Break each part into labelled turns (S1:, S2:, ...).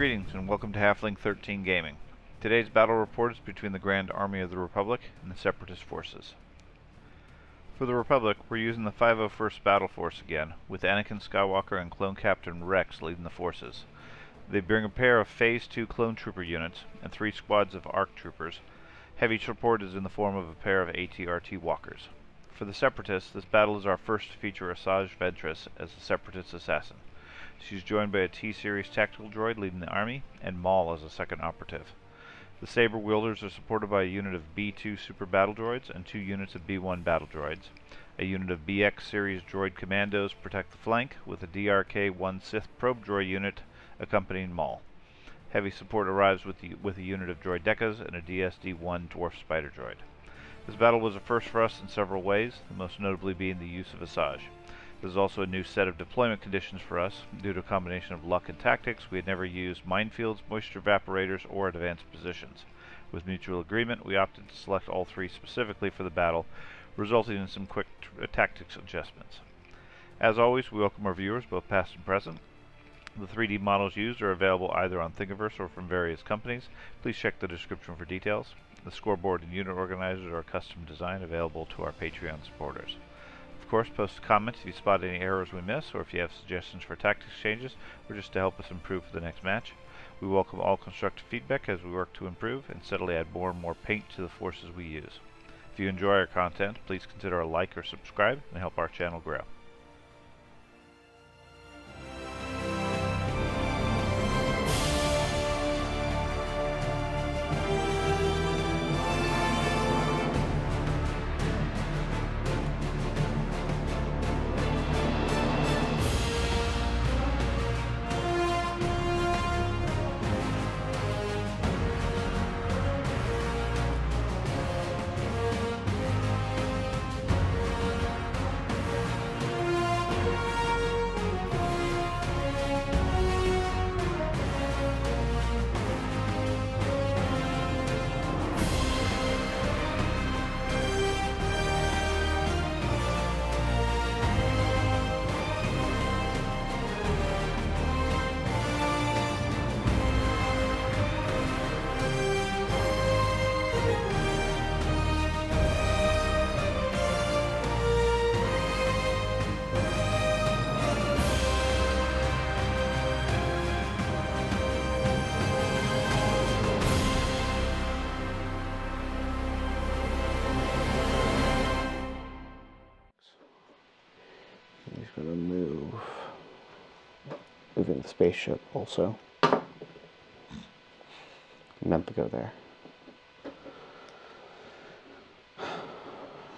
S1: Greetings and welcome to Halfling 13 Gaming. Today's battle report is between the Grand Army of the Republic and the Separatist forces. For the Republic, we're using the 501st Battle Force again, with Anakin Skywalker and Clone Captain Rex leading the forces. They bring a pair of Phase 2 Clone Trooper units and three squads of ARC Troopers. Heavy support is in the form of a pair of ATRT Walkers. For the Separatists, this battle is our first to feature Asajj Ventress as the Separatist assassin. She's joined by a T-Series tactical droid leading the army, and Maul as a second operative. The Saber wielders are supported by a unit of B-2 Super Battle Droids and two units of B-1 Battle Droids. A unit of BX Series Droid Commandos protect the flank, with a DRK-1 Sith Probe Droid unit accompanying Maul. Heavy support arrives with, the, with a unit of Droidekas and a DSD-1 Dwarf Spider Droid. This battle was a first for us in several ways, the most notably being the use of Asajj. There's also a new set of deployment conditions for us. Due to a combination of luck and tactics, we had never used minefields, moisture evaporators, or advanced positions. With mutual agreement, we opted to select all three specifically for the battle, resulting in some quick uh, tactics adjustments. As always, we welcome our viewers, both past and present. The 3D models used are available either on Thingiverse or from various companies. Please check the description for details. The scoreboard and unit organizers are custom design available to our Patreon supporters course, post a comment if you spot any errors we miss, or if you have suggestions for tactics changes, or just to help us improve for the next match. We welcome all constructive feedback as we work to improve and steadily add more and more paint to the forces we use. If you enjoy our content, please consider a like or subscribe and help our channel grow.
S2: Spaceship also. Meant to go there.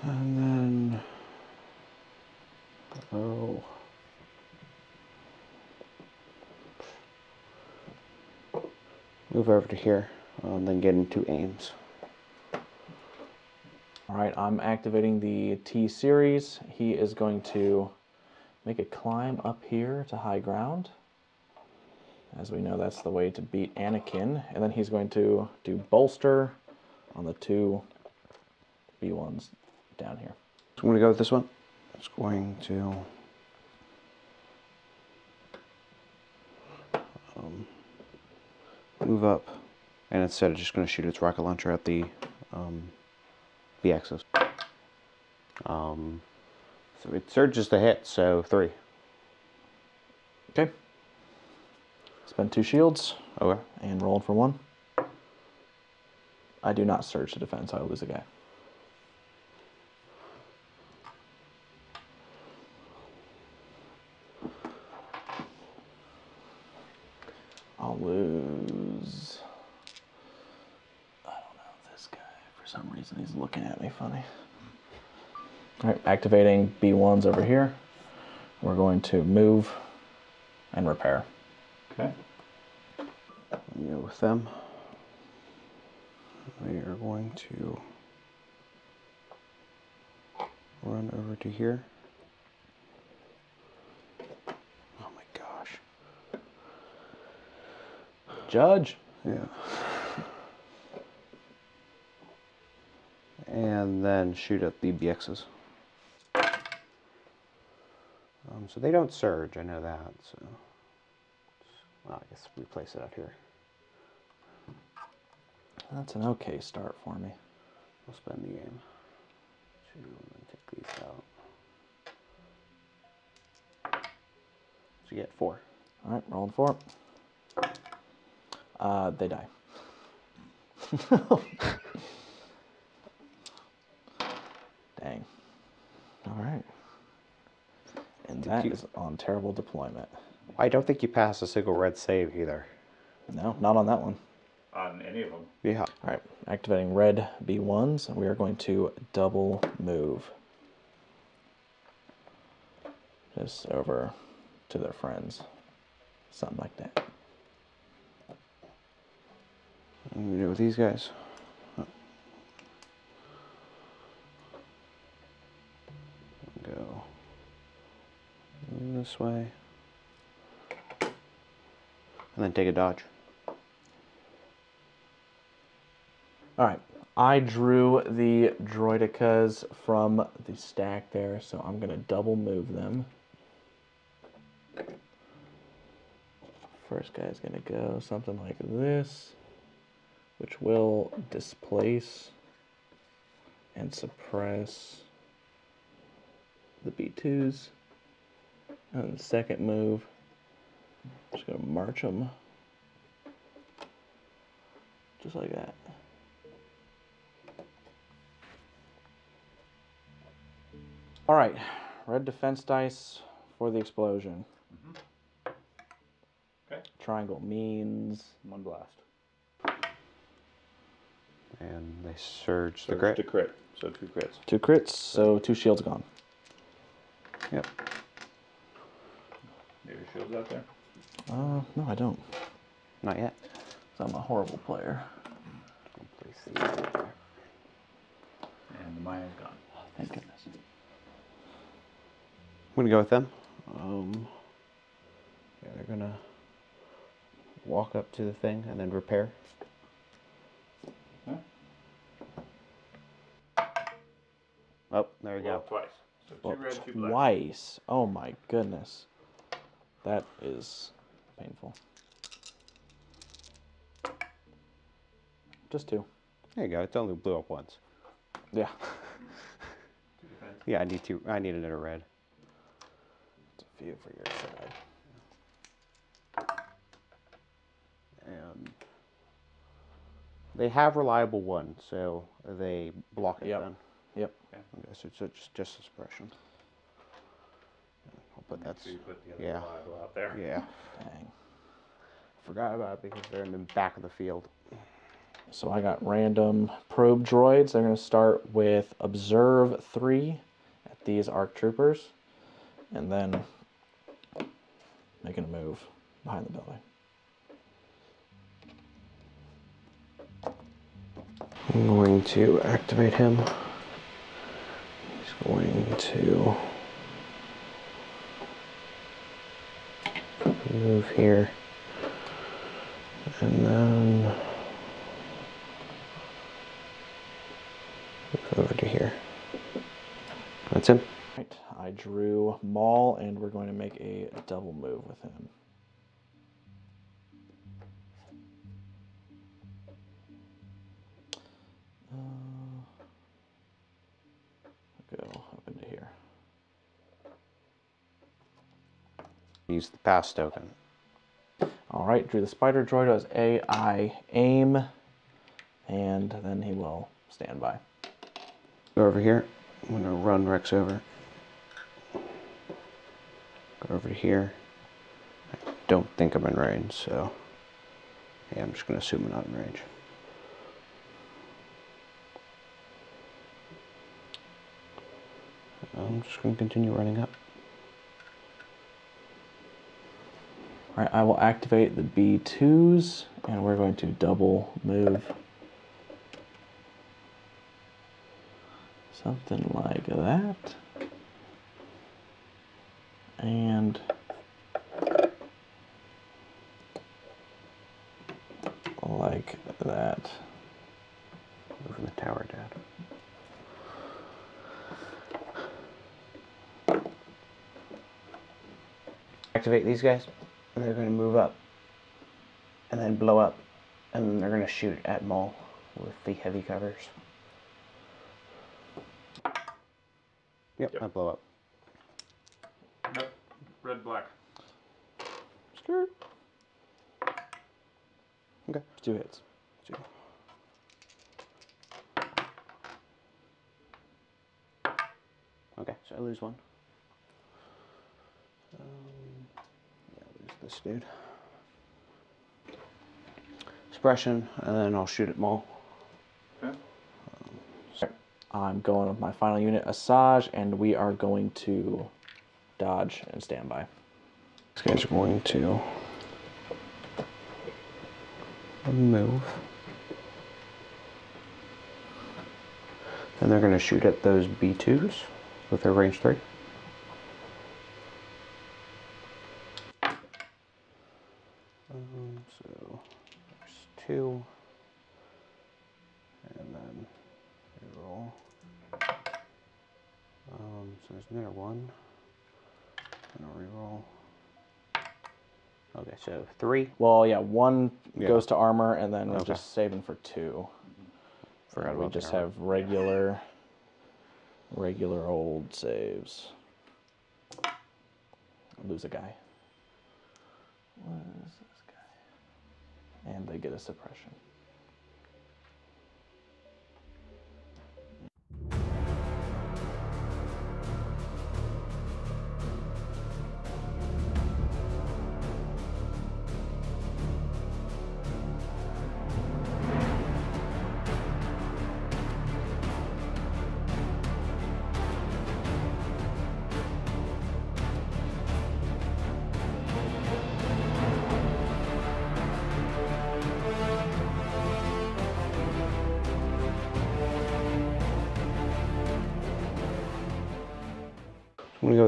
S2: And then, oh, move over to here, and um, then get into aims.
S3: All right, I'm activating the T series. He is going to make a climb up here to high ground. As we know, that's the way to beat Anakin. And then he's going to do bolster on the two B1s down here.
S2: So I'm going to go with this one. It's going to um, move up, and instead of just going to shoot its rocket launcher at the um, B-axis. Um, so it surges the hit, so three.
S3: Okay. Spend two shields.
S2: Okay.
S3: And roll for one. I do not surge to defend, so I lose a guy. I'll lose. I don't know this guy. For some reason, he's looking at me funny. All right, activating B1s over here. We're going to move and repair.
S2: Okay. Go with them. We are going to run over to here. Oh my gosh.
S3: Judge.
S2: Yeah. And then shoot at the BXs. Um, so they don't surge, I know that. So Well, I guess we place it out here.
S3: That's an okay start for me.
S2: We'll spend the game. Two, and then take these out. So you get four.
S3: All right, rolling four. Uh, they die. Dang. All right. And that is on terrible deployment.
S2: I don't think you passed a single red save either.
S3: No, not on that one.
S1: On any of them.
S2: Yeah.
S3: All right, activating red B1s, and we are going to double move. Just over to their friends. Something like that.
S2: What do we do with these guys? Go this way. And then take a dodge.
S3: All right, I drew the droidekas from the stack there, so I'm gonna double move them. First guy's gonna go something like this, which will displace and suppress the B2s. And the second move, just gonna march them just like that. All right, red defense dice for the explosion. Mm-hmm.
S1: Okay.
S3: Triangle means
S1: One blast.
S2: And they surge the
S1: Surge
S2: grit.
S1: to crit. So two crits.
S3: two crits, so two shields gone.
S2: Yep.
S1: Maybe your shield's out there.
S3: Uh, no, I don't.
S2: Not yet.
S3: 'cause I'm a horrible player.
S2: I'll place these right there.
S1: And the Maya's gone.
S3: Thank goodness.
S2: I'm gonna go with them. Um, yeah, they're gonna walk up to the thing and then repair.
S1: Huh?
S2: Oh, there we
S1: Well,
S2: go.
S1: twice. So two
S3: Well,
S1: red, two black.
S3: twice. Oh my goodness. That is painful. Just two.
S2: There you go. It's only blew up once.
S3: Yeah.
S2: Yeah, I need two. I need another red.
S3: It's a few for your side.
S2: And they have reliable one, so they block it
S3: Yep.
S2: then.
S3: Yep.
S2: Okay, so it's just just a suppression. I'll put.
S1: So put the other
S2: yeah.
S1: reliable out there.
S2: Yeah,
S3: Dang.
S2: forgot about it because they're in the back of the field.
S3: So I got random probe droids. They're going to start with observe three at these arc troopers, and then making a move behind the building.
S2: I'm going to activate him. He's going to move here. And then move over to here. That's him.
S3: Right, I drew Maul, and we're going to make a double move with him.
S2: Use the pass token.
S3: All right, drew the spider droid as AI aim, and then he will stand by.
S2: Go over here. I'm gonna run Rex over. Go over to here. I don't think I'm in range, so yeah, I'm just gonna assume I'm not in range. I'm just gonna continue running up.
S3: All right, I will activate the B2s, and we're going to double move. Something like that. And like that.
S2: Moving the tower, Dad. Activate these guys, and they're gonna move up and then blow up, and then they're gonna shoot at Maul with the heavy covers. Yep,
S1: Yep.
S2: I blow up.
S1: Yep. Red, black.
S2: Skirt. Okay.
S3: Two hits.
S2: Two. Okay, so I lose one. Um, yeah, I lose this dude. Suppression, and then I'll shoot it more.
S1: Okay.
S3: I'm going with my final unit, Asajj, and we are going to dodge and stand by.
S2: These guys are going to move. And they're going to shoot at those B2s with their range 3. Um, so there's two. And then roll. Um, so there's another one. And I'll reroll. Okay, so three.
S3: Well, yeah, one
S2: Yeah.
S3: goes to armor, and then we're
S2: Okay.
S3: just saving for two.
S2: Forgot
S3: And we
S2: about the
S3: just
S2: armor.
S3: have regular, regular old saves. Lose a guy. What is this guy? And they get a suppression.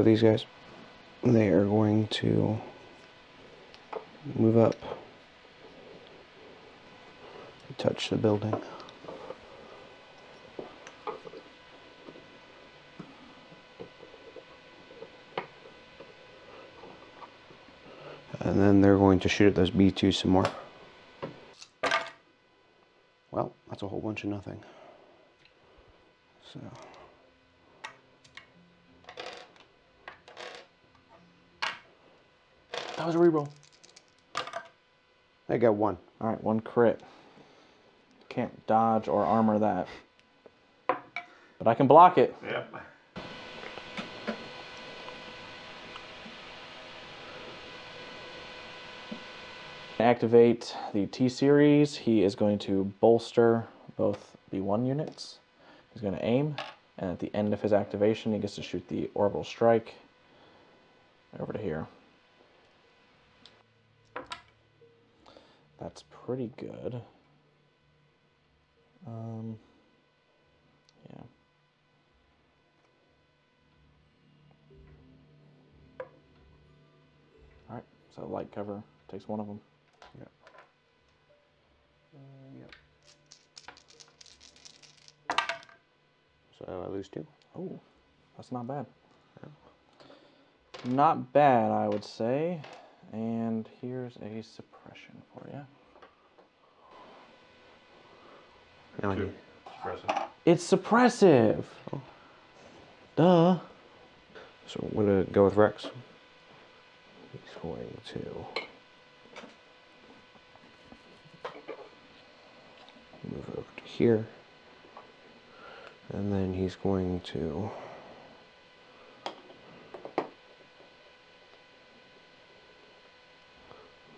S2: These guys. They are going to move up, touch the building. And then they're going to shoot at those B2 some more. Well, that's a whole bunch of nothing. So.
S3: That was a reroll.
S2: I got one.
S3: All right, one crit. Can't dodge or armor that. But I can block it.
S1: Yep.
S3: Activate the T series. He is going to bolster both B1 units. He's going to aim, and at the end of his activation, he gets to shoot the orbital strike over to here. That's pretty good. Um, yeah. All right, so light cover takes one of them.
S2: Yep. So I lose two.
S3: Oh, that's not bad. Not bad, I would say. And here's a suppression for you.
S2: Now I
S1: Two.
S2: need.
S1: Suppressive.
S3: It's suppressive. Duh.
S2: So I'm gonna go with Rex. He's going to move over to here, and then he's going to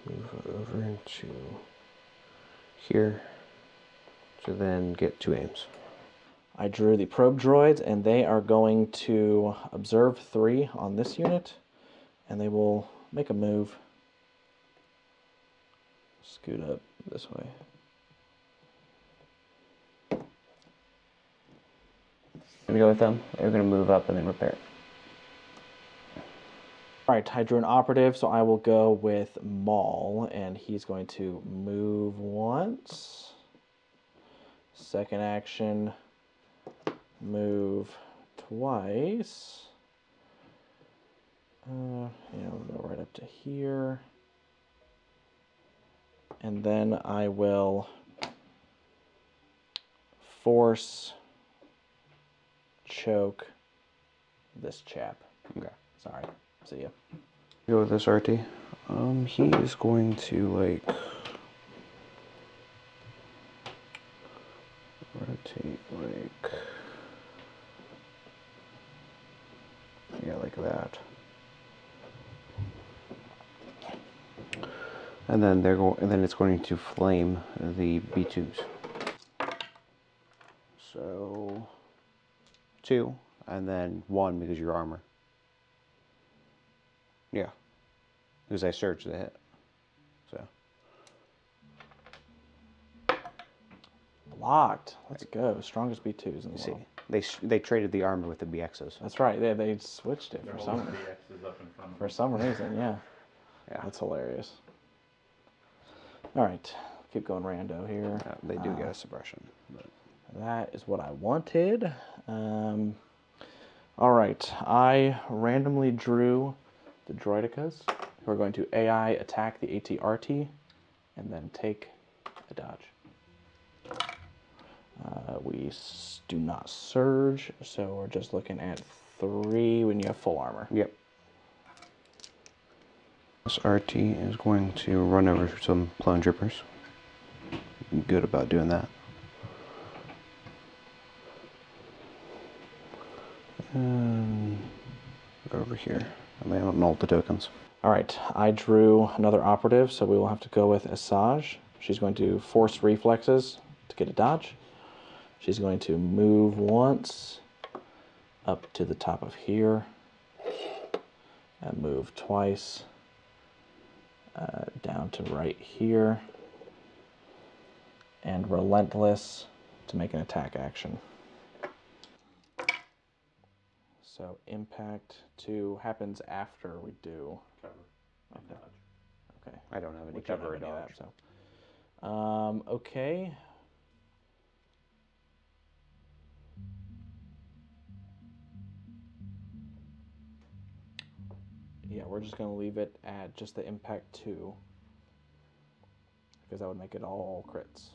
S2: move over into here to then get two aims.
S3: I drew the probe droids, and they are going to observe three on this unit, and they will make a move. Scoot up this way.
S2: gonna go with them. They're gonna move up and then repair it.
S3: All right, I drew an operative, so I will go with Maul, and he's going to move once. Second action, move twice. Uh, yeah, we'll go right up to here. And then I will force choke this chap.
S2: Okay.
S3: Sorry. See ya.
S2: Go with this RT. Um, he is going to like rotate like yeah, like that. And then they're going, and then it's going to flame the B2s. So two, and then one because your armor. Yeah. Because I searched the hit.
S3: Blocked. Let's go. Strongest B2s in the
S2: see,
S3: world.
S2: they they traded the armor with the BXs.
S3: That's right. They, they switched it
S1: They're
S3: for some
S1: the X's up in front of
S3: for some reason. Yeah.
S2: Yeah.
S3: That's hilarious. All right. Keep going rando here.
S2: Uh, they do get
S3: Uh,
S2: a suppression. But
S3: That is what I wanted. Um, all right, I randomly drew the Droidekas who are going to AI attack the ATRT and then take a dodge. Uh, we s- do not surge, so we're just looking at three when you have full armor.
S2: yep. This RT is going to run over some plone drippers. Good about doing that. And over here. And they don't null the tokens.
S3: All right, I drew another operative, so we will have to go with Asajj. She's going to force reflexes to get a dodge. She's going to move once up to the top of here and move twice uh, down to right here and relentless to make an attack action. So impact two happens after we do.
S1: Cover.
S3: Okay.
S1: dodge.
S3: Okay.
S2: I don't have any
S3: don't
S2: cover
S3: have any
S2: dodge.
S3: that, so. Um, okay. We're just gonna leave it at just the impact two. Because that would make it all crits.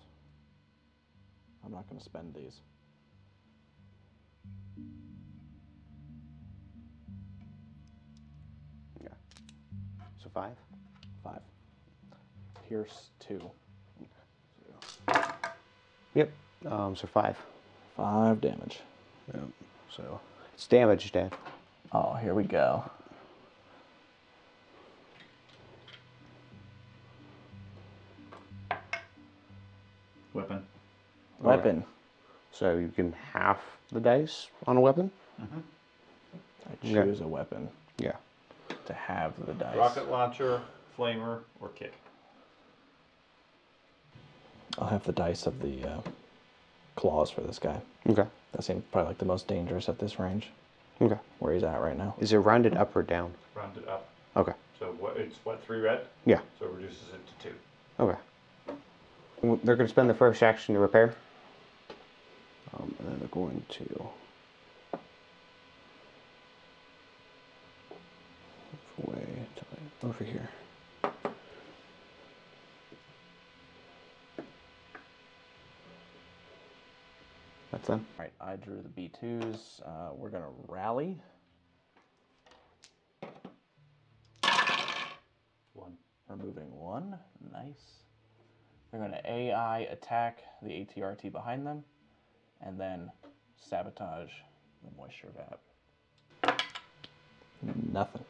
S3: I'm not gonna spend these.
S2: Yeah. So five.
S3: Five. Pierce two.
S2: Yep. Um, so five.
S3: Five damage.
S2: Yep. So it's damage, Dad.
S3: Oh, here we go.
S1: Weapon.
S2: So you can half the dice on a weapon.
S3: I
S2: Yeah.
S3: choose a weapon
S2: Yeah.
S3: to have the dice.
S1: Rocket launcher, flamer, or kick.
S3: I'll have the dice of the uh, claws for this guy.
S2: Okay.
S3: That seems probably like the most dangerous at this range,
S2: Okay.
S3: where he's at right now.
S2: Is it rounded up or down?
S1: Round it up.
S2: Okay.
S1: So what? It's what three red.
S2: Yeah.
S1: So it reduces it to two.
S2: Okay. They're going to spend the first action to repair. Um, and then they're going to. Move away to like over here. That's them.
S3: All right, I drew the B2s. Uh, we're going to rally.
S1: One.
S3: Removing one. Nice. They're going to AI attack the ATRT behind them and then sabotage the moisture vap. Nothing.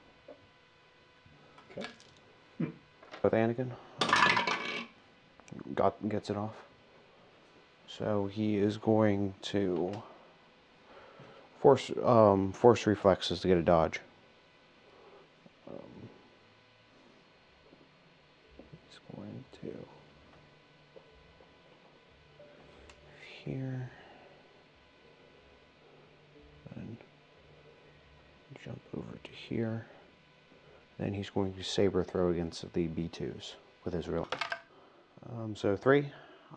S1: Okay.
S2: with Anakin. Got gets it off. So he is going to force um, force reflexes to get a dodge. Um, he's going to here jump over to here. Then he's going to saber throw against the B2s with his real. Um, so three.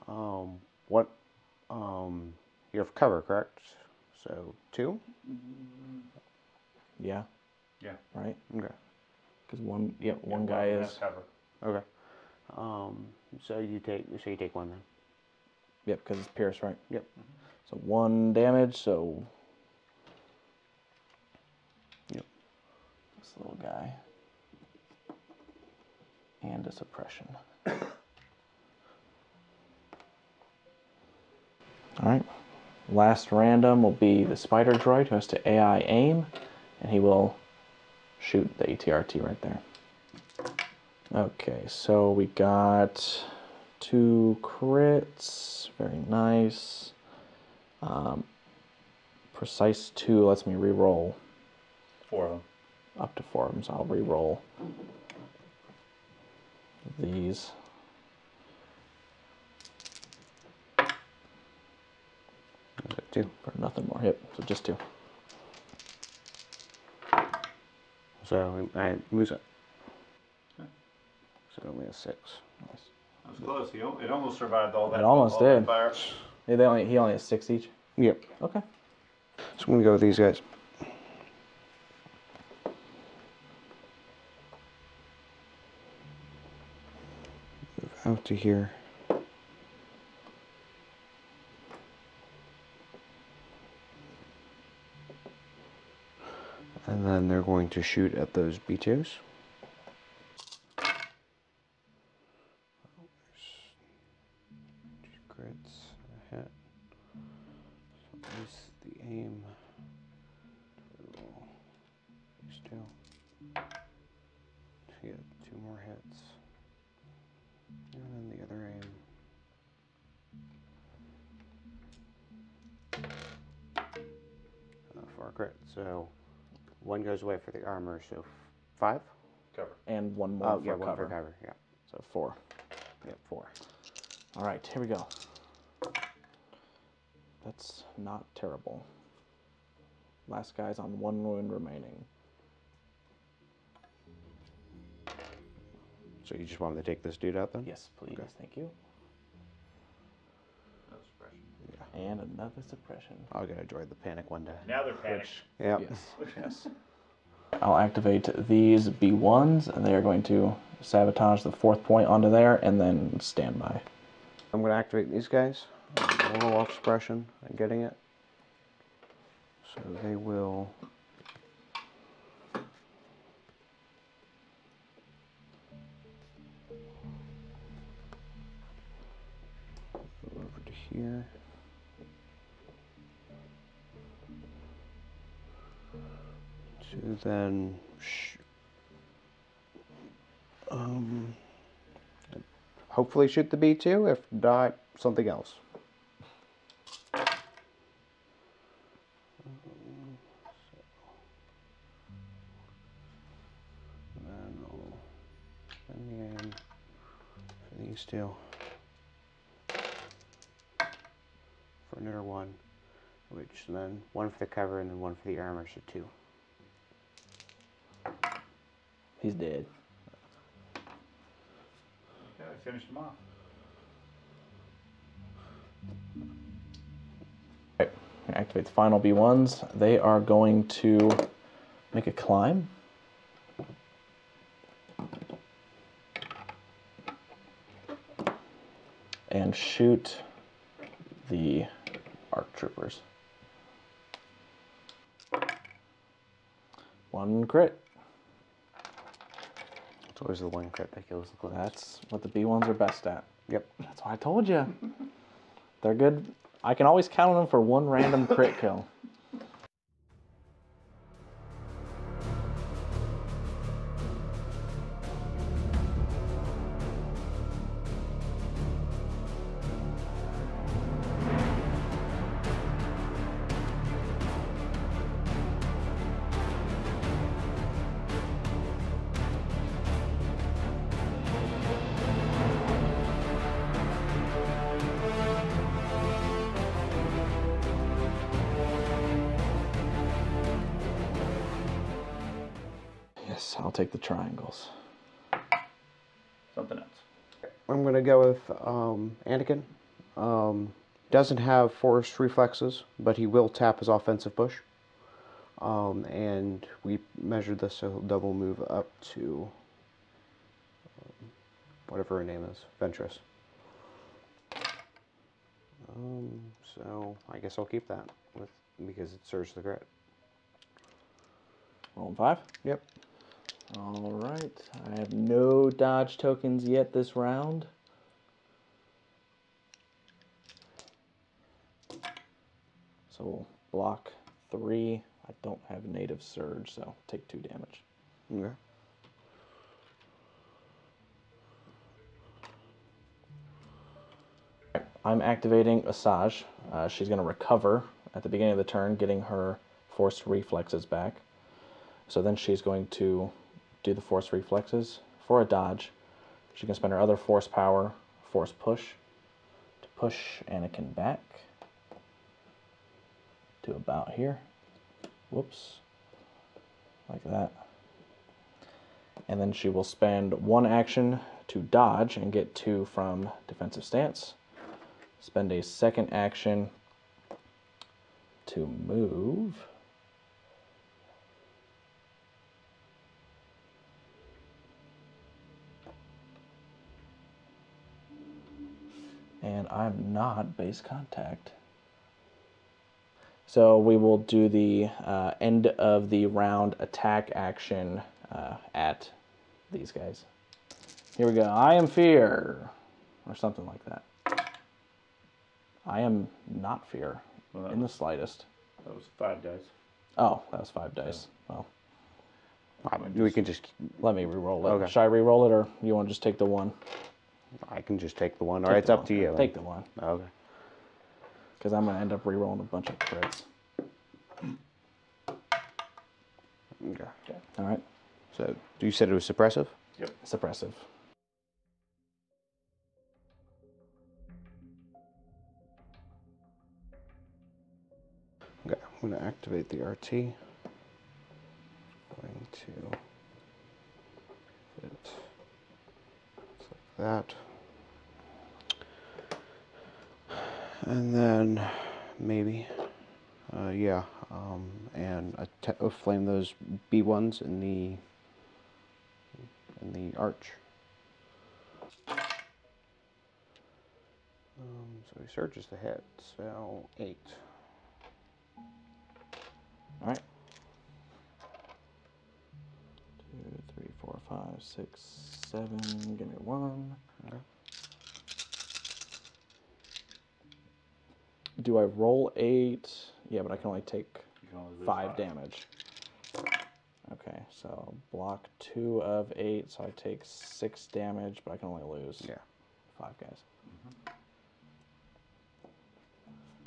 S2: Um, what? Um, you have cover, correct? So two.
S3: Yeah,
S1: Yeah.
S3: right?
S2: Okay.
S3: Because one, yeah, one
S1: Yeah,
S3: guy is.
S1: cover.
S2: Okay. Um, so you take so you take one then.
S3: Yep, because it's pierce, right?
S2: Yep.
S3: So one damage, so
S2: Yep.
S3: this little guy. And a suppression. Alright. Last random will be the spider droid who has to AI aim, and he will shoot the ATRT right there. Okay, so we got two crits. Very nice. Um, precise two lets me re-roll
S1: Four of them.
S3: Up to four so I'll re-roll these.
S2: Two?
S3: For nothing more. Yep, so just two.
S2: So I lose it. So only a six.
S3: Nice.
S1: That was close. He, it almost survived all that.
S3: It almost did.
S1: Fire.
S3: Yeah, they only he only has six each.
S2: Yep.
S3: Okay.
S2: So I'm gonna go with these guys. Move out to here. And then they're going to shoot at those B2s. For crit. So one goes away for the armor, so five?
S1: Cover.
S3: And one more
S2: Oh,
S3: for
S2: yeah,
S3: cover.
S2: one for cover. Yeah.
S3: So four.
S2: Yep, four.
S3: All right, here we go. That's not terrible. Last guy's on one wound remaining.
S2: So you just wanted to take this dude out then?
S3: Yes, please. Thank you.
S1: No suppression.
S3: And another suppression.
S2: I'll get enjoy the panic one day.
S1: Now they're panicked.
S2: Yep.
S3: Yes. yes. I'll activate these B1s, and they are going to sabotage the fourth point onto there, and then stand by.
S2: I'm going to activate these guys. Roll off suppression. I'm getting it. So they will. Go over to here. To then. Sh- um hopefully shoot the B2, if not, something else. Two. For another one, which then one for the cover and then one for the armor, so two.
S3: He's dead.
S1: Yeah, I finished him off.
S3: Right. Activate the final B1s. They are going to make a climb. And shoot the ARC troopers. One crit.
S2: Always the one crit that kills the clone.
S3: That's what the B1s are best at.
S2: Yep.
S3: That's why I told you. They're good. I can always count on them for one random crit kill.
S2: Anakin. Um, doesn't have force reflexes, but he will tap his offensive push. Um, and we measured this, so he'll double move up to um, whatever her name is, Ventress. Um, so I guess I'll keep that with because it serves the crit.
S3: Rolling five.
S2: Yep.
S3: All right. I have no dodge tokens yet this round. So block three. I don't have native surge, so take two damage.
S2: Okay.
S3: I'm activating Asajj. Uh, she's going to recover at the beginning of the turn, getting her force reflexes back. So then she's going to do the force reflexes for a dodge. She can spend her other force power, force push, to push Anakin back to about here. Whoops. Like that. And then she will spend one action to dodge and get two from defensive stance. Spend a second action to move. And I'm not base contact. So we will do the uh, end of the round attack action uh, at these guys. Here we go. I am fear, or something like that. I am not fear
S1: Well,
S3: in the slightest.
S1: That was five dice.
S3: Oh, that was five dice. Well,
S2: I- we can just.
S3: let me re-roll it.
S2: Okay.
S3: Should I re-roll it, or you want to just take the one?
S2: I can just take the one. All
S3: Take
S2: right, it's
S3: the
S2: up to you.
S3: Take the one,
S2: Okay.
S3: Because I'm gonna end up re-rolling a bunch of crits.
S2: Okay.
S3: All right,
S2: So you said it was suppressive. Yep.
S3: suppressive.
S2: Okay, I'm going to activate the RT. Going to it like that. And then maybe, uh, yeah, um, and flame those B ones in the in the arch. Um, so he searches the head, so eight.
S3: All right. Two, three, four, five, six, seven. Give me one.
S2: Okay.
S3: Do I roll eight? Yeah, but I can only take
S1: can only lose
S3: five damage. Okay, so block two of eight, so I take six damage, but I can only lose
S2: Yeah.
S3: five guys. Mm-hmm.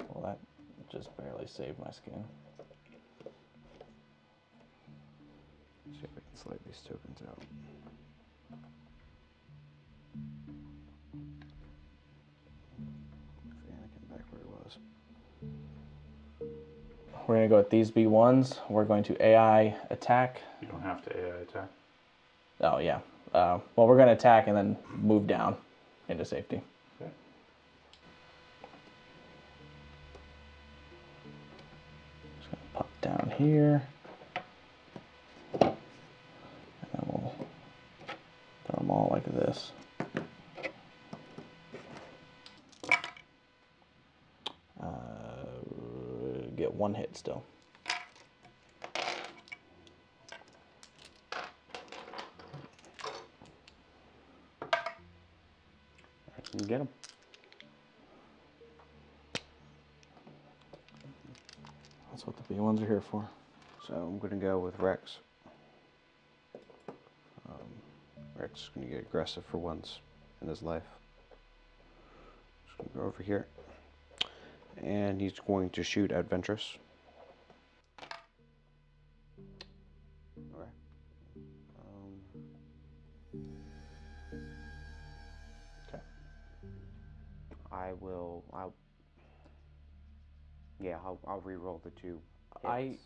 S3: Well, that just barely saved my skin.
S2: See if I can slide these tokens out.
S3: We're gonna go with these B1s. We're going to AI attack.
S1: You don't have to AI attack.
S3: Oh yeah. Uh, well, we're gonna attack and then move down into safety.
S1: Okay.
S3: Just gonna pop down here. And then we'll throw them all like this. Uh, get one hit still.
S2: I can get him.
S3: That's what the B1s are here for.
S2: So I'm gonna go with Rex. Um, Rex is gonna get aggressive for once in his life. Just gonna go over here, and he's going to shoot at re-roll the two.
S3: I-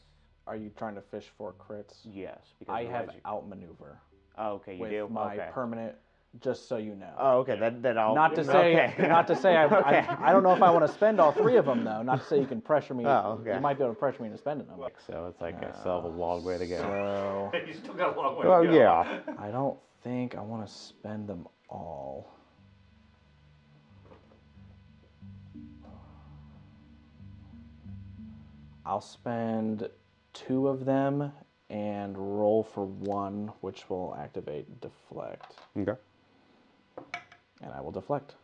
S3: Are you trying to fish for crits?
S2: Yes, because
S3: I have
S2: otherwise you-
S3: outmaneuver
S2: Oh, okay, you
S3: with
S2: do.
S3: my
S2: okay.
S3: permanent Just so you know.
S2: Oh, okay. Then, then I'll.
S3: not to say,
S2: okay.
S3: not to say, I,
S2: Okay.
S3: I, I don't know if I want to spend all three of them though. Not to say you can pressure me.
S2: Oh, okay.
S3: You might be able to pressure me into spending them.
S2: So it's like I uh, still have a long way to go.
S3: So
S1: you still got a long way
S2: Oh yeah.
S3: I don't think I want to spend them all. I'll spend two of them and roll for one, which will activate deflect,
S2: Okay.
S3: and I will deflect.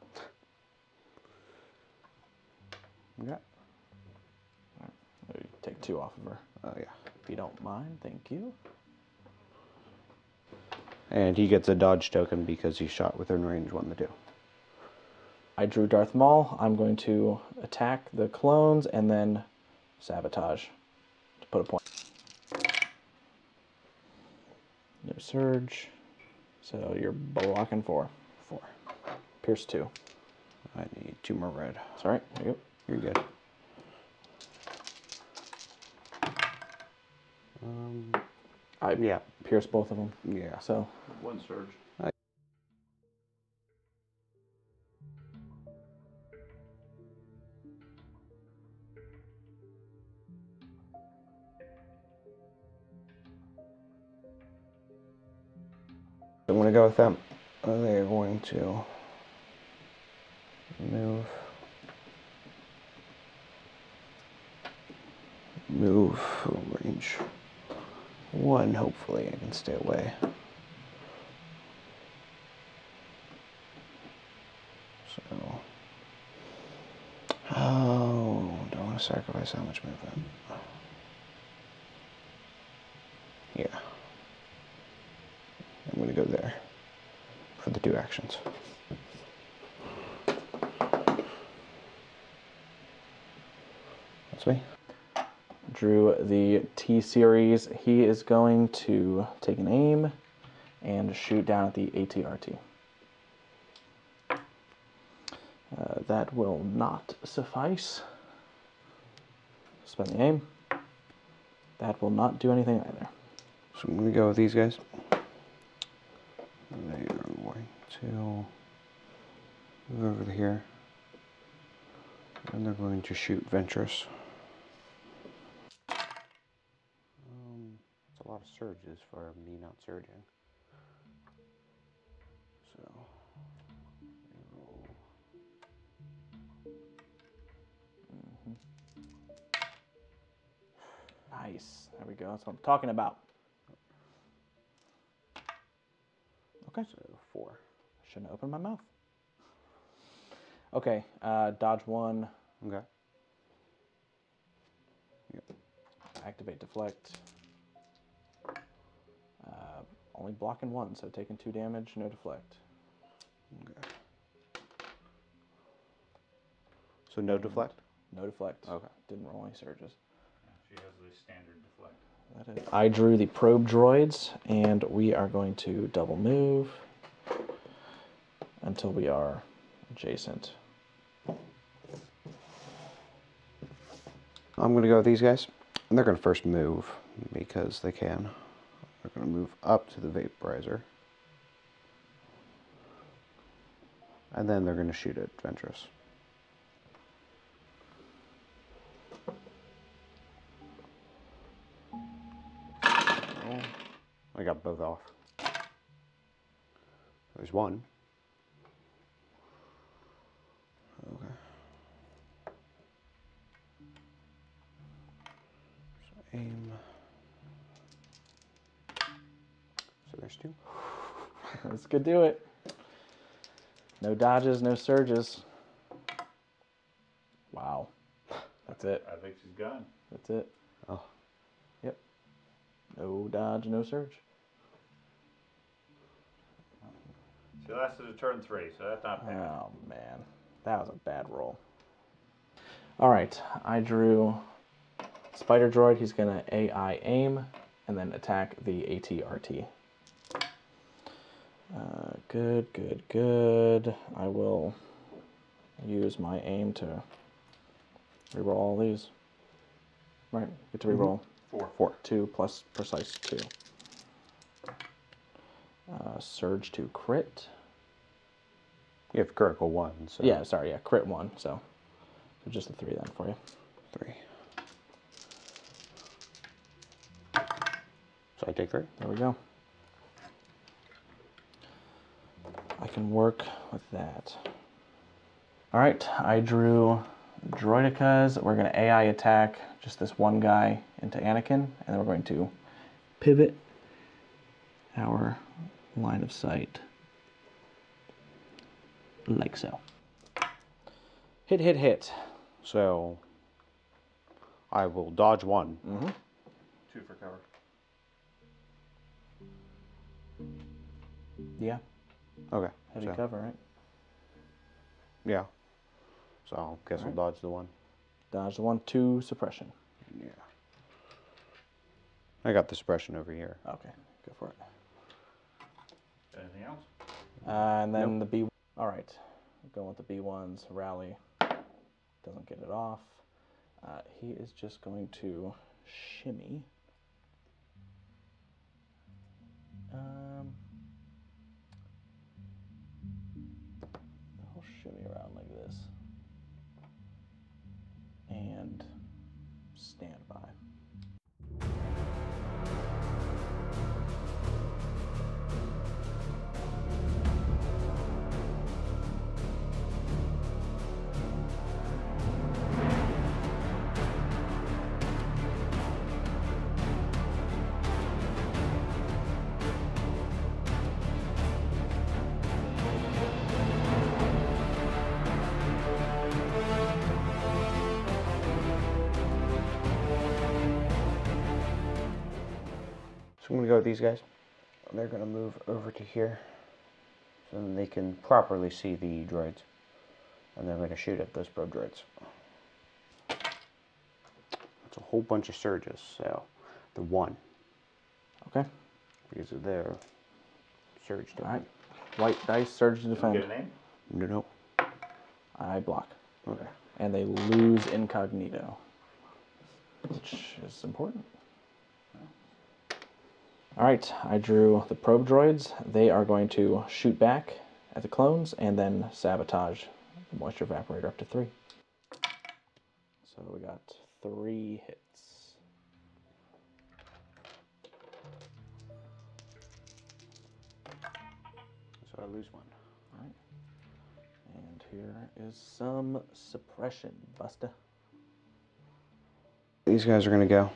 S2: Okay.
S3: Maybe Take two off of her,
S2: Oh yeah.
S3: if you don't mind. Thank you.
S2: And he gets a dodge token because he shot within range one to two.
S3: I drew Darth Maul. I'm going to attack the clones and then sabotage to put a point. No surge. So you're blocking four.
S2: Four.
S3: Pierce two.
S2: I need two more red.
S3: That's all right. There you go.
S2: You're good. Um.
S3: I
S2: Yeah.
S3: pierce both of them.
S2: Yeah.
S3: So
S1: One surge.
S2: Them. They're going to move. Move range one. Hopefully, I can stay away. So, oh, don't want to sacrifice how much movement. Yeah. I'm gonna go there for the two actions. That's me.
S3: drew the T series. He is going to take an aim and shoot down at the AT-RT. Uh, that will not suffice. Spend the aim. That will not do anything either.
S2: So I'm gonna go with these guys. They are going to move over here. And they're going to shoot Ventress. Um, it's a lot of surges for me not surging. So, roll.
S3: Nice. There we go. That's what I'm talking about. Okay.
S2: So four.
S3: Shouldn't open my mouth. Okay. Uh, dodge one.
S2: Okay. Yep.
S3: Activate deflect. Uh, only blocking one, so taking two damage, no deflect.
S2: Okay. So no deflect?
S3: No deflect.
S2: Okay.
S3: Didn't roll any surges.
S1: She has the standard deflect.
S3: That is. I drew the probe droids, and we are going to double move until we are adjacent.
S2: I'm gonna go with these guys. And they're gonna first move because they can. They're gonna move up to the vaporator. And then they're gonna shoot at Ventress. Oh, I got both off. There's one. Aim. So there's two.
S3: Let's go do it. No dodges, no surges. Wow. That's it.
S1: I think she's gone.
S3: That's it.
S2: Oh,
S3: Yep. No dodge, no surge.
S1: She lasted a turn three, so that's not bad.
S3: Oh man, that was a bad roll. All right, I drew Spider Droid. He's gonna AI aim and then attack the AT-RT. Uh, good, good, good. I will use my aim to reroll all these. Right, get to reroll
S1: Four.
S2: four.
S3: two plus precise two. Uh, surge to crit.
S2: You have critical one, so
S3: Yeah, sorry, yeah, crit one. So, so just a three then for you.
S2: three. I take.
S3: There we go. I can work with that. All right, I drew Droidekas. We're going to AI attack just this one guy into Anakin, and then we're going to pivot our line of sight like so. Hit, hit, hit.
S2: So I will dodge one. Mm-hmm.
S1: Two for cover.
S3: Yeah,
S2: Okay.
S3: heavy
S2: so,
S3: cover, right?
S2: Yeah. So I'll guess I'll dodge the one.
S3: Dodge the one, two suppression.
S2: Yeah. I got the suppression over here.
S3: Okay, go for it.
S1: Anything else?
S3: Uh, and then the B. All right, going with the B ones. Rally doesn't get it off. Uh, he is just going to shimmy. Um, shimmy around like this. And stand
S2: So I'm gonna go with these guys. They're gonna move over to here, so then they can properly see the droids, and they're gonna shoot at those probe droids. That's a whole bunch of surges. So the one
S3: Okay.
S2: because of their surge.
S3: All right. White dice, surge to defend.
S1: Get a name?
S2: No, no.
S3: I block.
S2: Okay.
S3: and they lose incognito, which is important. All right, I drew the probe droids. They are going to shoot back at the clones and then sabotage the moisture evaporator up to three. So we got three hits.
S2: So I lose one. Alright.
S3: And here is some suppression, Busta.
S2: These guys are gonna go.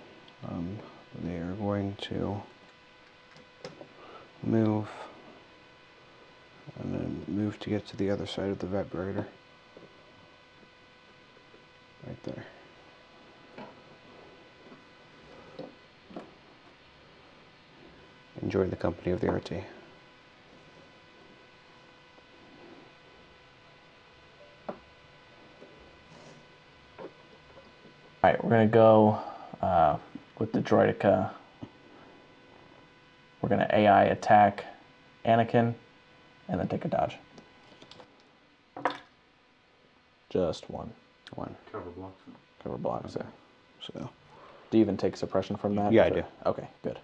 S2: Um, they are going to move and then move to get to the other side of the vaporator. Right there. Enjoy the company of the RT.
S3: All right, we're gonna go uh, with the Droideka. We're gonna AI attack Anakin, and then take a dodge. Just one
S2: One.
S1: Cover blocks.
S3: cover block. So,
S2: So
S3: do you even take suppression from that?
S2: Yeah, I do.
S3: Okay, good.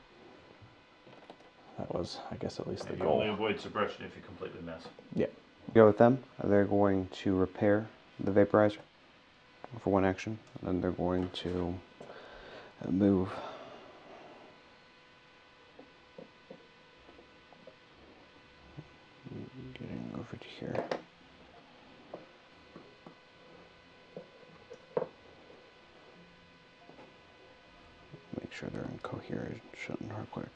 S3: That was, I guess, at least the
S1: You
S3: goal.
S1: only avoid suppression if you completely mess.
S3: Yeah.
S2: go with them. They're going to repair the vaporator for one action, and then they're going to move. Getting over to here. Make sure they're in coherent shutting real quick.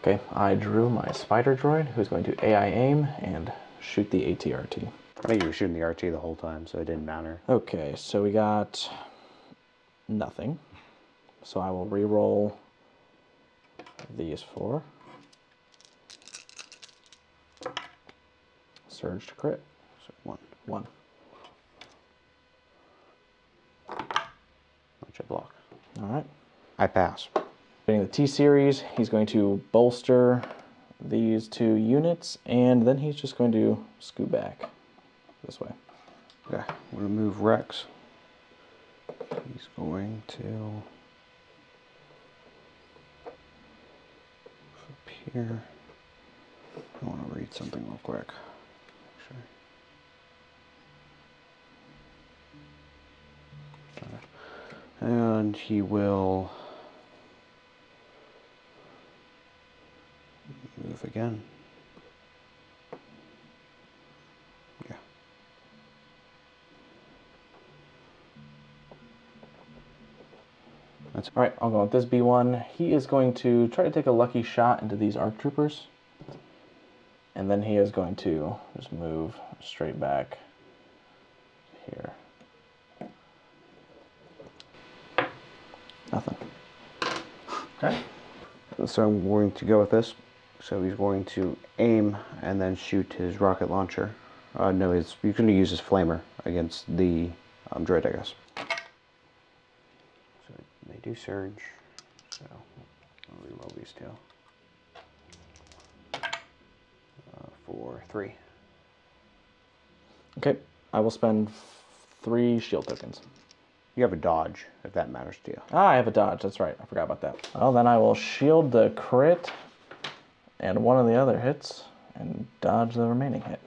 S3: Okay, I drew my spider droid, who's going to AI aim and shoot the AT-RT.
S2: I think you were shooting the RT the whole time, so it didn't matter.
S3: Okay, so we got nothing. So I will re-roll these four. Surge to crit.
S2: So one,
S3: One.
S2: which I block.
S3: All right.
S2: I pass.
S3: Getting the T series, he's going to bolster these two units, and then he's just going to scoot back this way.
S2: Okay, I'm gonna move Rex. He's going to up here. I want to read something real quick. Actually. And he will move again. Yeah. That's
S3: All right, I'll go with this B1. He is going to try to take a lucky shot into these ARC troopers. And then he is going to just move straight back here. Okay.
S2: So I'm going to go with this. So he's going to aim and then shoot his rocket launcher. Uh, no, he's, he's going to use his flamer against the um, droid, I guess. So they do surge. So I'll reroll these two. Uh, for three.
S3: Okay, I will spend three shield tokens.
S2: You have a dodge, if that matters to you.
S3: Ah, I have a dodge. That's right. I forgot about that. Well, then I will shield the crit and one of the other hits and dodge the remaining hit.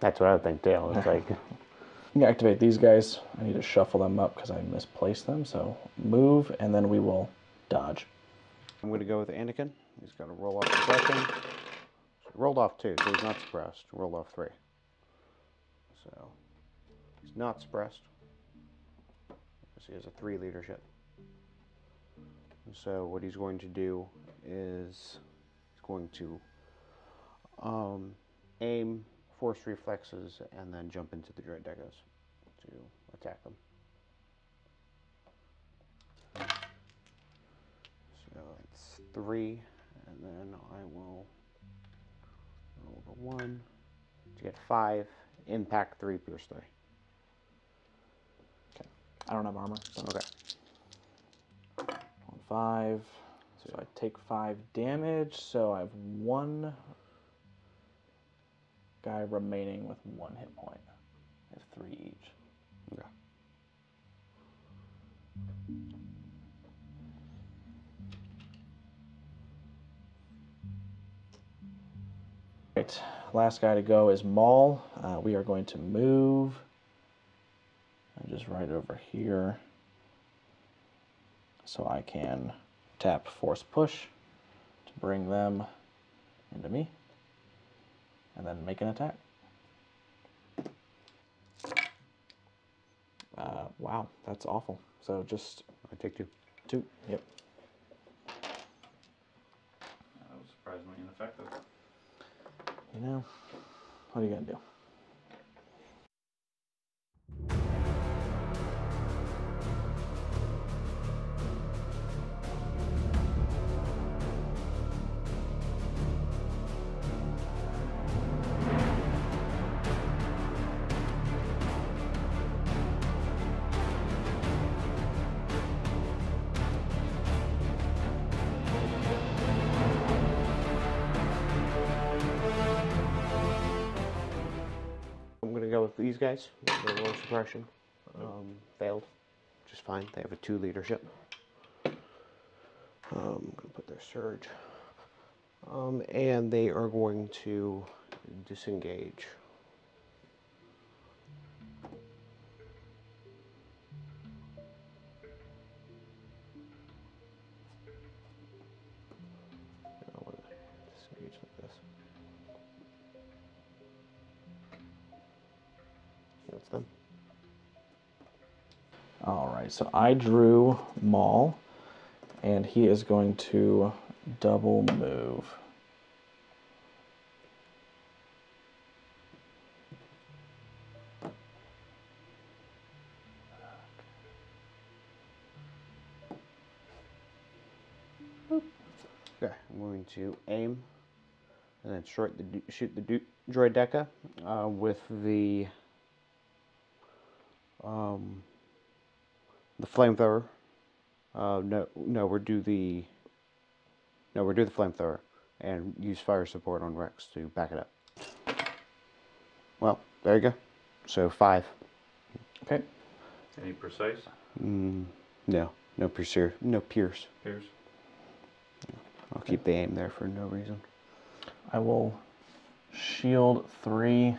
S2: That's what I would think, too. It's like,
S3: I'm gonna activate these guys. I need to shuffle them up because I misplaced them. So move, and then we will dodge.
S2: I'm going to go with Anakin. He's going to roll off suppression. So rolled off two, so he's not suppressed. Rolled off three. So he's not suppressed. He has a three leadership. And so what he's going to do is he's going to um, aim, force reflexes, and then jump into the droidekas to attack them. So it's three, and then I will roll the one to get five. Impact three, pierce three.
S3: I don't have armor. So
S2: Okay.
S3: on five. So I take five damage. So I have one guy remaining with one hit point. I have three each.
S2: Okay.
S3: Right. Last guy to go is Maul. Uh, we are going to move. And just right over here. So I can tap Force Push to bring them into me. And then make an attack. Uh, wow, that's awful. So just
S2: I take two.
S3: two. Yep.
S1: That was surprisingly ineffective.
S3: You know, what are you going to do?
S2: Guys. Suppression um, failed, just fine. They have a two leadership. Um, I'm gonna put their surge, um, and they are going to disengage.
S3: All right, so I drew Maul, and he is going to double move.
S2: Okay, I'm going to aim and then shoot the shoot the droideka uh, with the um, the flamethrower. Uh, no, no, we're do the no, we're do the flamethrower and use fire support on Rex to back it up. Well, there you go. So five.
S3: Okay.
S1: Any precise?
S2: Mm, no, no pierce, no pierce.
S1: Pierce?
S2: I'll keep the aim there for no reason.
S3: I will shield three.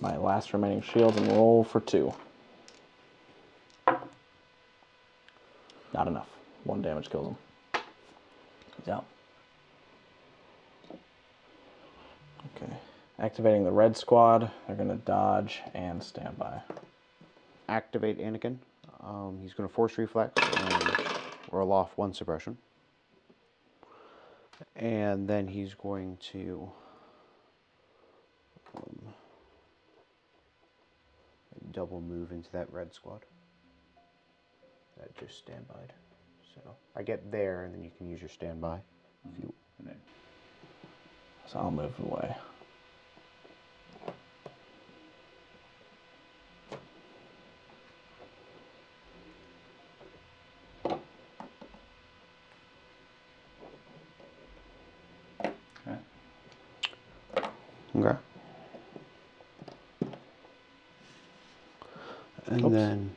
S3: My last remaining shields and roll for two. Not enough. One damage kills him. He's out. Okay. Activating the red squad. They're going to dodge and stand by.
S2: Activate Anakin. Um, he's going to force reflex and roll off one suppression. And then he's going to um, double move into that red squad. That just standbyed. So I get there, and then you can use your standby. If you,
S1: mm-hmm.
S3: So I'll move away.
S1: Okay.
S2: Okay. And
S3: Oops.
S2: then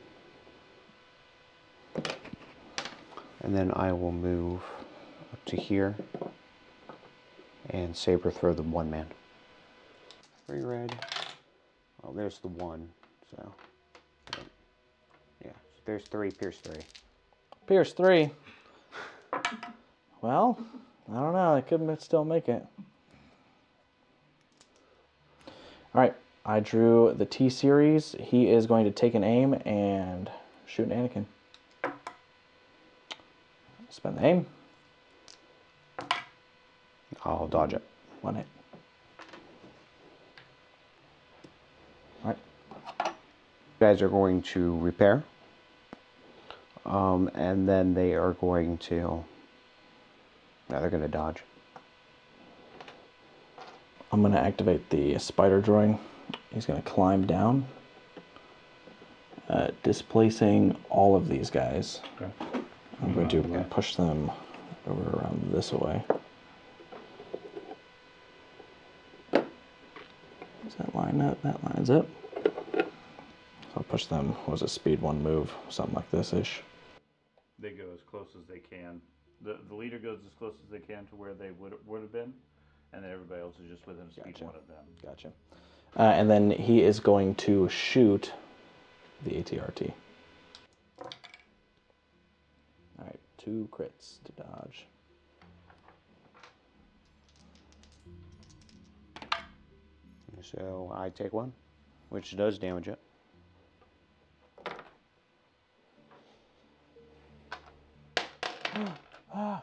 S2: and then I will move up to here and saber throw the one man. Three red. Oh, there's the one. So yeah, there's three. Pierce three.
S3: Pierce three. Well, I don't know. I could still make it. All right. I drew the T series. He is going to take an aim and shoot Anakin. Spend the aim.
S2: I'll dodge it.
S3: One hit. All right.
S2: Guys are going to repair. Um, and then they are going to. Now they're going to dodge.
S3: I'm going to activate the spider drawing. He's going to climb down, uh, displacing all of these guys.
S1: Okay.
S3: I'm going to push them over around this way. Does that line up? That lines up. So I'll push them. What was it? Speed one move, something like this ish.
S1: They go as close as they can. The, the leader goes as close as they can to where they would would have been, and then everybody else is just within speed
S3: Gotcha.
S1: one of them.
S3: Gotcha. Uh, and then he is going to shoot the AT-RT. All right, two crits to dodge.
S2: So I take one, which does damage it. ah.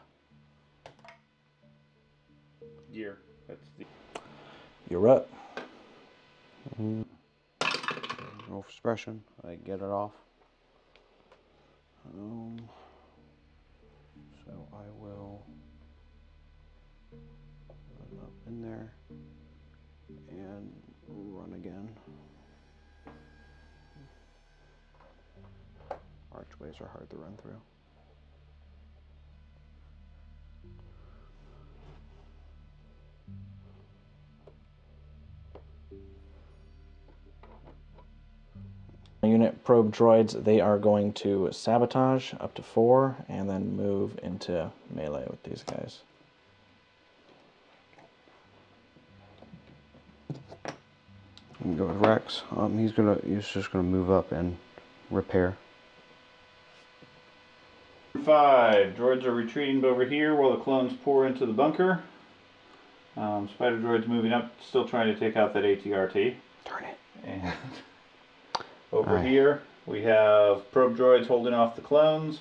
S1: Gear. That's the.
S3: You're up.
S2: Roll for suppression. I get it off. Um, so I will run up in there and run again. Archways are hard to run through.
S3: Unit probe droids, they are going to sabotage up to four and then move into melee with these guys.
S2: You go with Rex. Um, he's gonna. He's just gonna move up and repair.
S1: Five. Droids are retreating over here while the clones pour into the bunker. Um, spider droid's moving up, still trying to take out that AT-RT.
S2: Turn it.
S1: And over
S2: Aye.
S1: here we have probe droids holding off the clones,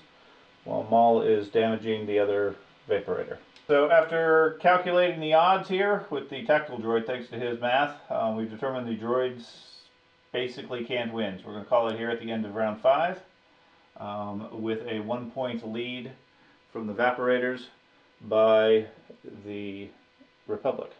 S1: while Maul is damaging the other Vaporator. So after calculating the odds here with the tactical droid, thanks to his math, um, we've determined the droids basically can't win. So we're going to call it here at the end of round five, um, with a one point lead from the Vaporators by the Republic.